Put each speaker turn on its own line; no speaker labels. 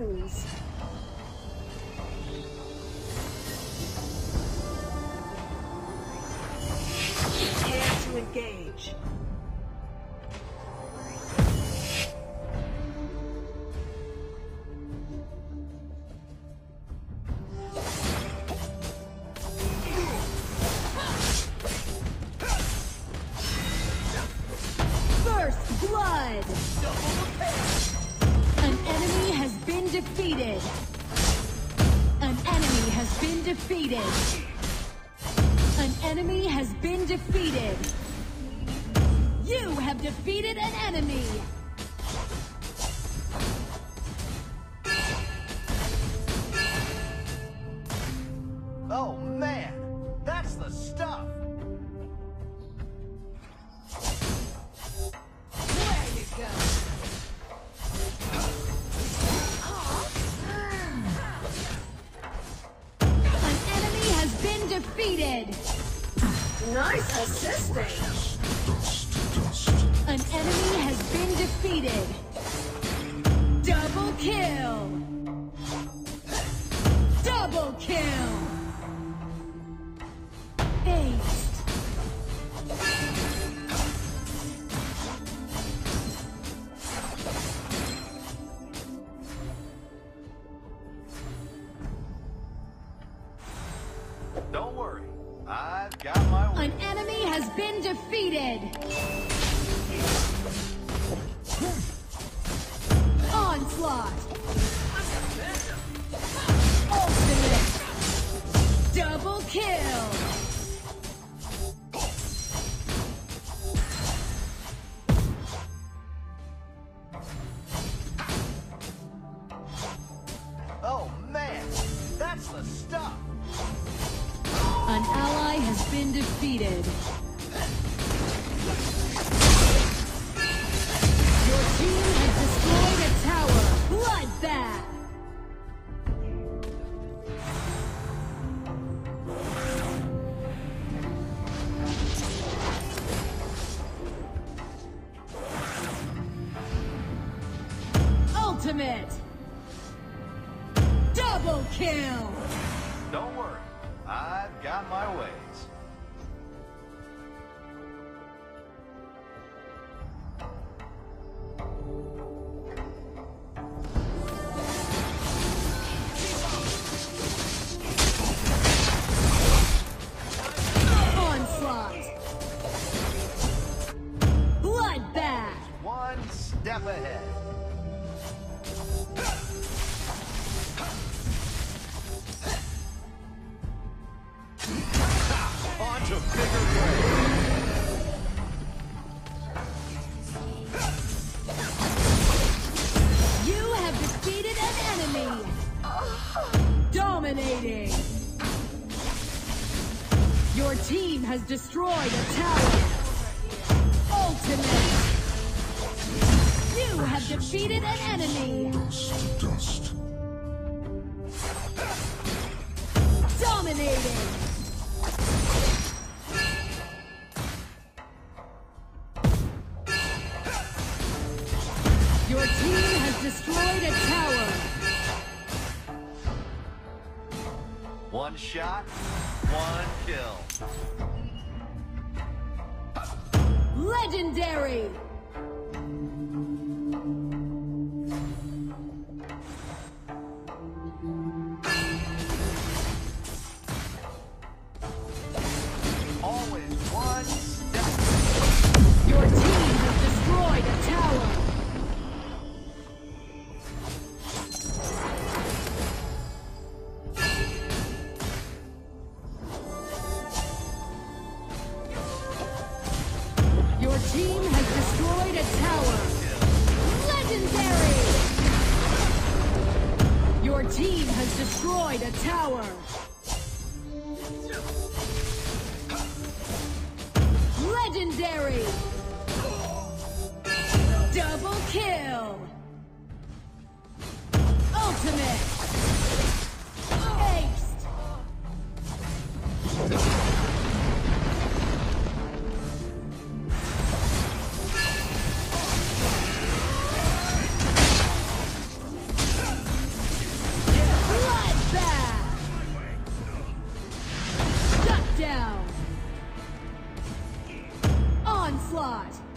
lose. Prepare to engage. An enemy has been defeated. An enemy has been defeated. You have defeated an enemy.
Oh man, that's the stuff.
Defeated. Nice assisting. Defeated. Onslaught. Ultimate. Double kill.
Oh
Double kill.
Don't worry, I've got my ways.
Your team has destroyed a tower. Ultimate. You have defeated an enemy.
Dust.
Dominating. Your team has destroyed a tower.
One shot, one kill.
Legendary. Team has destroyed a tower. Legendary! Your team has destroyed a tower. Legendary! Double kill! Ultimate! Onslaught!